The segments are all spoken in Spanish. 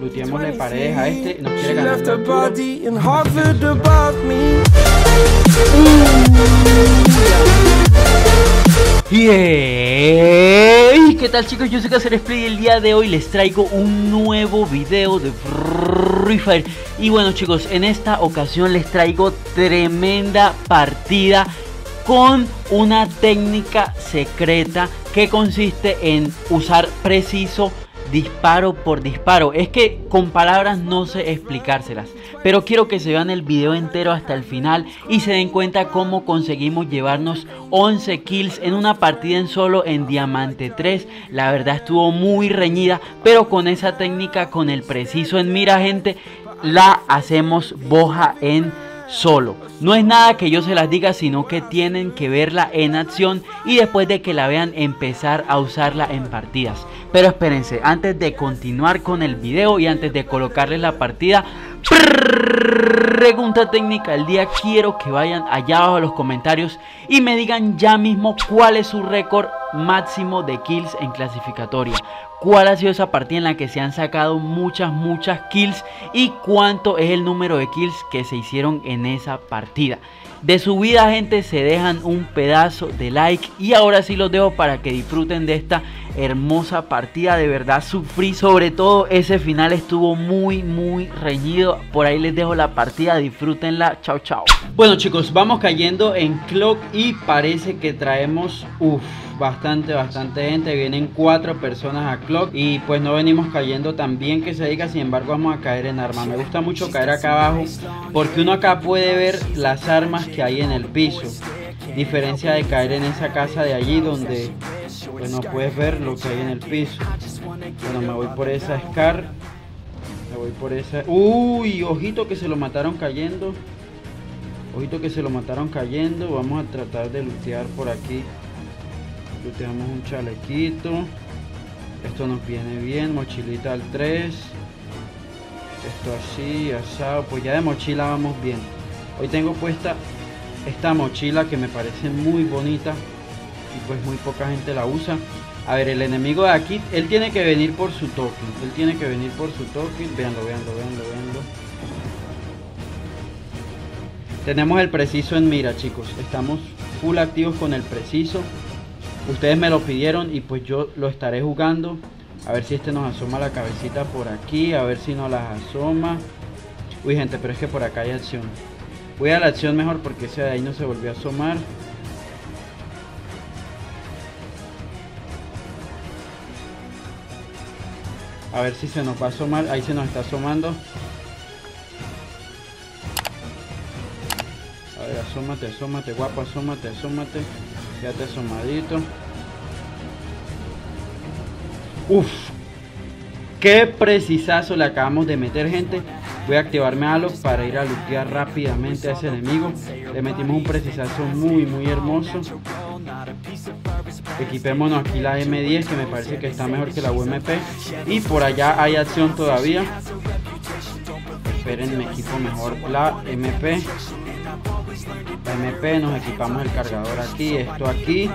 Luteémosle paredes a este. Nos quiere ganar la altura. ¿Qué tal chicos? Yo soy Cáceres Play y el día de hoy les traigo un nuevo video de Free Fire Y bueno chicos, en esta ocasión les traigo tremenda partida con una técnica secreta que consiste en usar preciso disparo por disparo. Es que con palabras no sé explicárselas, pero quiero que se vean el video entero hasta el final y se den cuenta cómo conseguimos llevarnos 11 kills en una partida en solo en Diamante 3. La verdad estuvo muy reñida, pero con esa técnica, con el preciso en mira, gente, la hacemos boja en solo. No es nada que yo se las diga, sino que tienen que verla en acción y después de que la vean empezar a usarla en partidas. Pero espérense, antes de continuar con el video y antes de colocarles la partida, pregunta técnica del día, quiero que vayan allá abajo en los comentarios y me digan ya mismo cuál es su récord máximo de kills en clasificatoria. ¿Cuál ha sido esa partida en la que se han sacado muchas, muchas kills? ¿Y cuánto es el número de kills que se hicieron en esa partida? De su vida, gente, se dejan un pedazo de like. Y ahora sí los dejo para que disfruten de esta hermosa partida. De verdad sufrí, sobre todo ese final estuvo muy, muy reñido. Por ahí les dejo la partida, disfrútenla. Chao, chao. Bueno, chicos, vamos cayendo en Clock y parece que traemos, uff, bastante, bastante gente. Vienen cuatro personas a Clock y pues no venimos cayendo tan bien que se diga. Sin embargo, vamos a caer en armas. Me gusta mucho caer acá abajo porque uno acá puede ver las armas que hay en el piso. Diferencia de caer en esa casa de allí donde pues no puedes ver lo que hay en el piso. Bueno, me voy por esa Scar. Me voy por esa. Uy, ojito que se lo mataron cayendo. Ojito que se lo mataron cayendo. Vamos a tratar de lootear por aquí. Looteamos un chalequito. Esto nos viene bien. Mochilita al 3. Esto así, asado. Pues ya de mochila vamos bien. Hoy tengo puesta esta mochila que me parece muy bonita. Y pues muy poca gente la usa. A ver, el enemigo de aquí, él tiene que venir por su token. Él tiene que venir por su token. Veanlo, veanlo, veanlo, veanlo. Tenemos el preciso en mira, chicos. Estamos full activos con el preciso. Ustedes me lo pidieron y pues yo lo estaré jugando. A ver si este nos asoma la cabecita por aquí. A ver si nos las asoma. Uy, gente, pero es que por acá hay acción. Voy a la acción mejor porque ese de ahí no se volvió a asomar. A ver si se nos va a asomar. Ahí se nos está asomando. A ver, asómate, asómate, guapo, asómate, asómate. Quédate asomadito. Uf. Qué precisazo le acabamos de meter, gente. Voy a activarme Halo para ir a lootear rápidamente a ese enemigo. Le metimos un precisazo muy, muy hermoso. Equipémonos aquí la M10 que me parece que está mejor que la UMP. Y por allá hay acción todavía. Esperen, me equipo mejor la MP. La MP, nos equipamos el cargador aquí, esto aquí.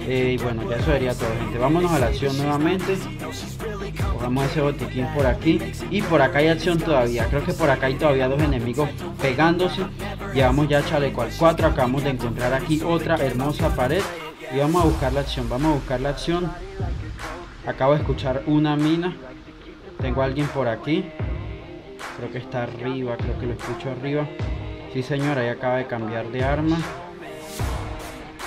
Eh, y bueno, ya eso sería todo, gente. Vámonos a la acción nuevamente. Cogamos ese botiquín por aquí. Y por acá hay acción todavía. Creo que por acá hay todavía dos enemigos pegándose. Llevamos ya chaleco al 4. Acabamos de encontrar aquí otra hermosa pared. Y vamos a buscar la acción. Vamos a buscar la acción. Acabo de escuchar una mina. Tengo a alguien por aquí. Creo que está arriba. Creo que lo escucho arriba. Sí, señora, ya acaba de cambiar de arma.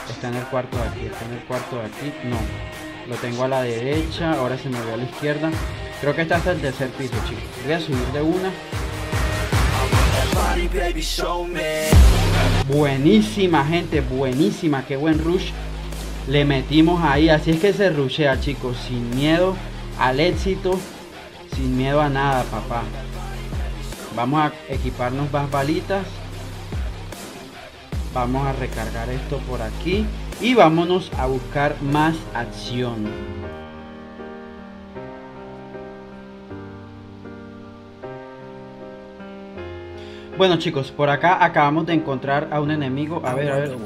Está en el cuarto de aquí. Está en el cuarto de aquí. No. Lo tengo a la derecha. Ahora se me ve a la izquierda. Creo que está hasta el tercer piso, chicos. Voy a subir de una. Buenísima, gente. Buenísima. Qué buen rush. Le metimos ahí. Así es que se rushea, chicos. Sin miedo al éxito. Sin miedo a nada, papá. Vamos a equiparnos más balitas. Vamos a recargar esto por aquí. Y vámonos a buscar más acción. Bueno chicos, por acá acabamos de encontrar a un enemigo. A ver, a ver.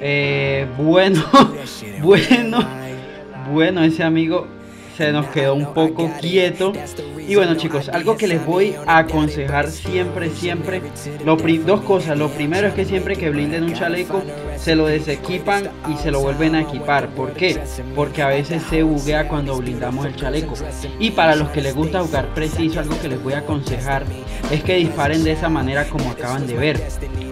Eh, bueno, bueno, bueno, ese amigo se nos quedó un poco quieto Y bueno chicos, algo que les voy a aconsejar siempre, siempre, lo dos cosas. Lo primero es que siempre que blinden un chaleco, se lo desequipan y se lo vuelven a equipar. ¿Por qué? Porque a veces se buguea cuando blindamos el chaleco. Y para los que les gusta jugar preciso, algo que les voy a aconsejar es que disparen de esa manera como acaban de ver.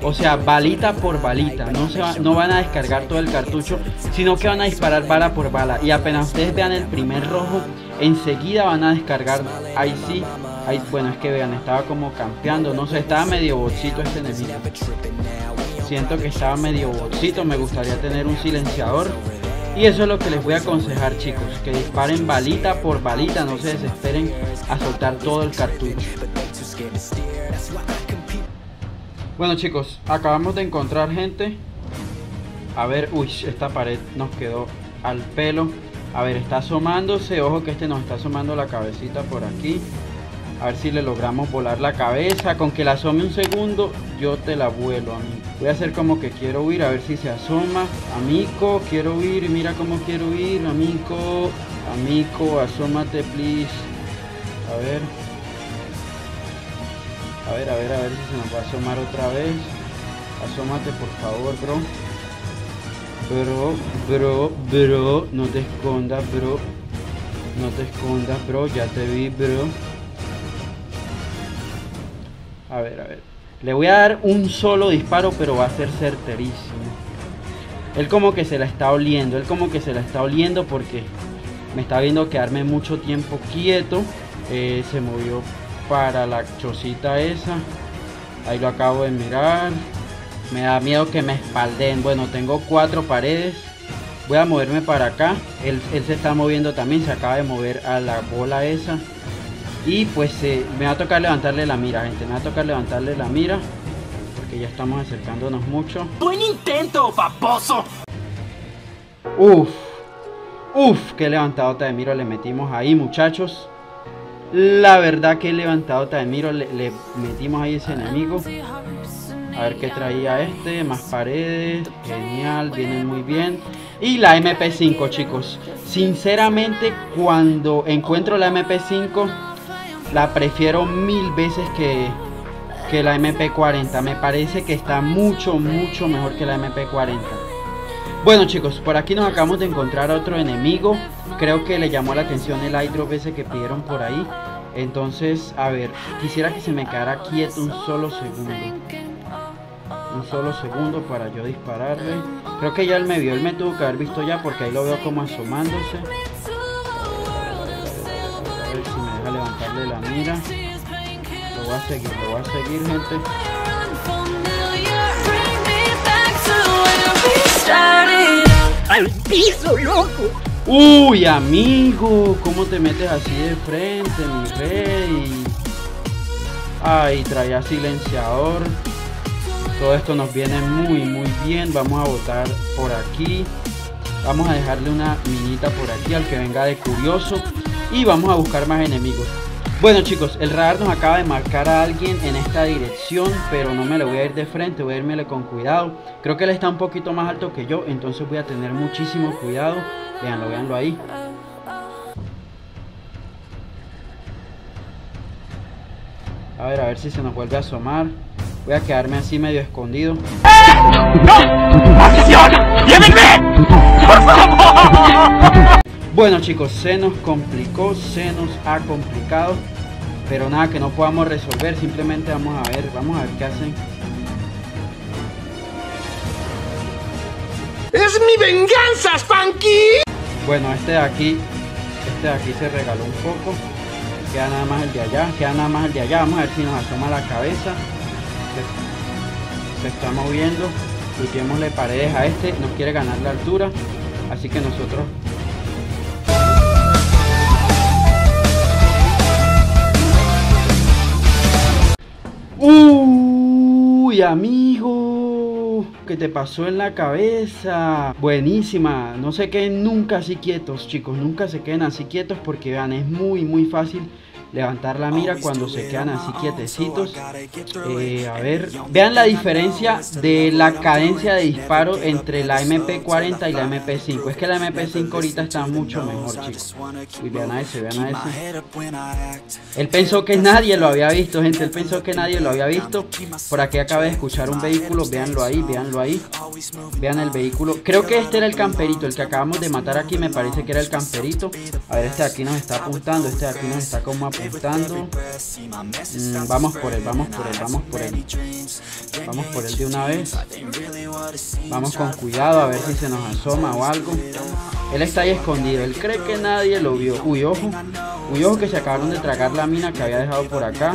O sea, balita por balita. No, se no van a descargar todo el cartucho, sino que van a disparar bala por bala. Y apenas ustedes vean el primer rojo, enseguida van a descargar. Ahí sí. Ahí, bueno, es que vean, estaba como campeando. No sé, estaba medio bolsito este enemigo. Siento que estaba medio bolsito. Me gustaría tener un silenciador. Y eso es lo que les voy a aconsejar chicos, que disparen balita por balita, no se desesperen a soltar todo el cartucho. Bueno chicos, acabamos de encontrar gente. A ver, uy, esta pared nos quedó al pelo. A ver, está asomándose. Ojo que este nos está asomando la cabecita por aquí. A ver si le logramos volar la cabeza. Con que la asome un segundo, yo te la vuelo, amigo. Voy a hacer como que quiero huir, a ver si se asoma. Amico, quiero huir. Mira cómo quiero huir, amico. Amico, asómate, please. A ver. A ver, a ver, a ver si se nos va a asomar otra vez. Asómate, por favor, bro. Bro, bro, bro. No te escondas, bro. No te escondas, bro. Ya te vi, bro. A ver, a ver. Le voy a dar un solo disparo, pero va a ser certerísimo. Él como que se la está oliendo. Él como que se la está oliendo porque me está viendo quedarme mucho tiempo quieto. Eh, se movió para la chocita esa. Ahí lo acabo de mirar. Me da miedo que me espalden. Bueno, tengo cuatro paredes. Voy a moverme para acá. Él, se está moviendo también. Se acaba de mover a la bola esa. Y pues eh, me va a tocar levantarle la mira, gente. Me va a tocar levantarle la mira. Porque ya estamos acercándonos mucho. ¡Buen intento, paposo! Uf. Uf, qué levantado de miro le metimos ahí, muchachos. La verdad que he levantado Tademiro, le, le metimos ahí ese enemigo. A ver qué traía este, más paredes, genial, viene muy bien. Y la MP5 chicos, sinceramente cuando encuentro la MP5 la prefiero mil veces que, que la MP40. Me parece que está mucho, mucho mejor que la MP40. Bueno chicos, por aquí nos acabamos de encontrar otro enemigo. Creo que le llamó la atención el airdrop ese que pidieron por ahí. Entonces, a ver, quisiera que se me quedara quieto un solo segundo. Un solo segundo para yo dispararle. Creo que ya él me vio, él me tuvo que haber visto ya porque ahí lo veo como asomándose. La mira. Lo voy a seguir, lo voy a seguir, gente. ¡Al piso, loco! Uy, amigo, ¿cómo te metes así de frente, mi rey? Ay, traía silenciador. Todo esto nos viene muy, muy bien. Vamos a botar por aquí. Vamos a dejarle una minita por aquí al que venga de curioso. Y vamos a buscar más enemigos. Bueno chicos, el radar nos acaba de marcar a alguien en esta dirección, pero no me le voy a ir de frente, voy a irme con cuidado. Creo que él está un poquito más alto que yo, entonces voy a tener muchísimo cuidado. Veanlo, veanlo ahí. A ver, a ver si se nos vuelve a asomar. Voy a quedarme así medio escondido. Bueno chicos, se nos complicó, se nos ha complicado. Pero nada que no podamos resolver, simplemente vamos a ver, vamos a ver qué hacen. ¡Es mi venganza, Spanky! Bueno, este de aquí, este de aquí se regaló un poco. Queda nada más el de allá, queda nada más el de allá. Vamos a ver si nos asoma la cabeza. Se, está moviendo. le paredes a este, nos quiere ganar la altura. Así que nosotros Amigo, ¿qué te pasó en la cabeza? Buenísima, no se queden nunca así quietos, chicos, nunca se queden así quietos porque vean, es muy, muy fácil levantar la mira cuando se quedan así quietecitos. Eh, a ver, vean la diferencia de la cadencia de disparo entre la MP40 y la MP5. Es que la MP5 ahorita está mucho mejor, chicos. Y vean a ese, vean a ese. Él pensó que nadie lo había visto, gente. Él pensó que nadie lo había visto. Por aquí acaba de escuchar un vehículo. Véanlo ahí, véanlo ahí. Vean el vehículo. Creo que este era el camperito, el que acabamos de matar aquí. Me parece que era el camperito. A ver, este de aquí nos está apuntando. Este de aquí nos está como apuntando. Mm, vamos por él, vamos por él, vamos por él. Vamos por él de una vez. Vamos con cuidado a ver si se nos asoma o algo. Él está ahí escondido. Él cree que nadie lo vio. Uy, ojo. Uy, ojo que se acabaron de tragar la mina que había dejado por acá.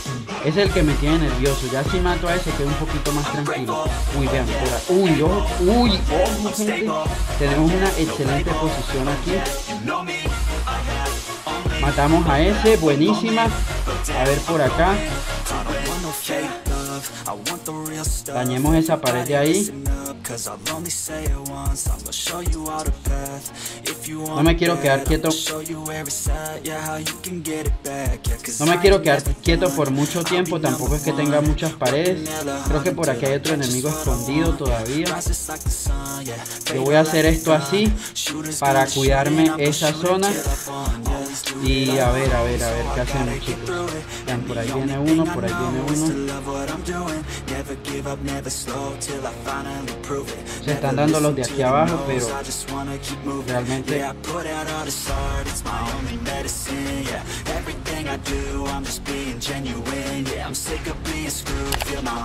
Es el que me tiene nervioso. Ya si mato a ese quedo un poquito más tranquilo. Uy, vean, por. Uy, ojo, uy, ojo, gente. Tenemos una excelente posición aquí. Matamos a ese, buenísima. A ver por acá. Dañemos esa pared de ahí. No me quiero quedar quieto. No me quiero quedar quieto por mucho tiempo. Tampoco es que tenga muchas paredes. Creo que por aquí hay otro enemigo escondido todavía. Yo voy a hacer esto así para cuidarme esa zona. Y a ver, a ver, a ver qué hacemos chicos. Vean, por ahí viene uno, por ahí viene uno. Se están dando los de aquí abajo, pero realmente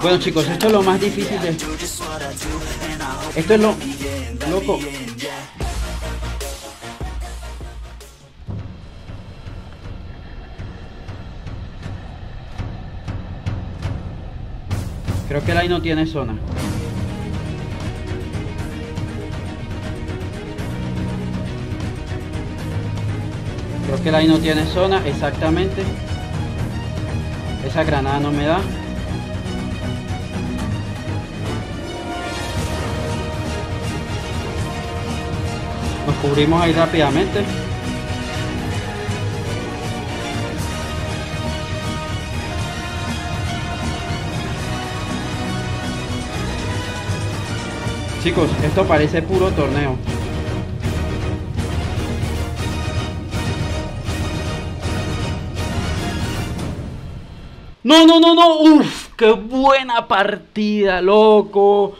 bueno chicos, esto es lo más difícil de... Esto es lo... Loco. Creo que el ahí no tiene zona. Creo que el ahí no tiene zona, exactamente. Esa granada no me da. Nos cubrimos ahí rápidamente. Chicos, esto parece puro torneo. No, no, no, no. Uf, qué buena partida, loco.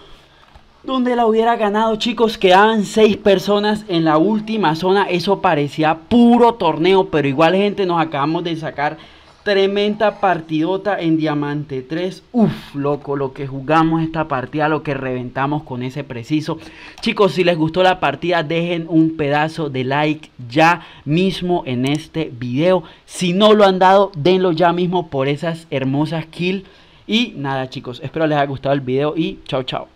Donde la hubiera ganado, chicos, quedaban seis personas en la última zona. Eso parecía puro torneo, pero igual, gente, nos acabamos de sacar Tremenda partidota en Diamante 3. Uf, loco, lo que jugamos esta partida, lo que reventamos con ese preciso. Chicos, si les gustó la partida, dejen un pedazo de like ya mismo en este video. Si no lo han dado, denlo ya mismo por esas hermosas kills. Y nada, chicos, espero les haya gustado el video y chao, chao.